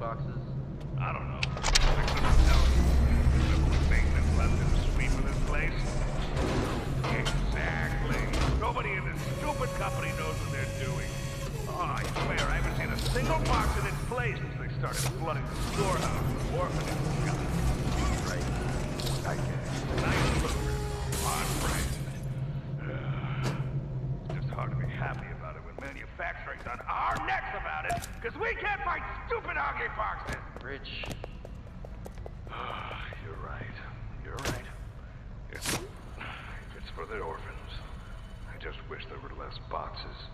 boxes? boxes. Rich. You're right. You're right. It's, it's for the orphans. I just wish there were less boxes.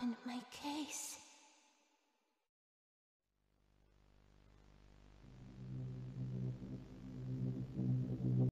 Opened my case.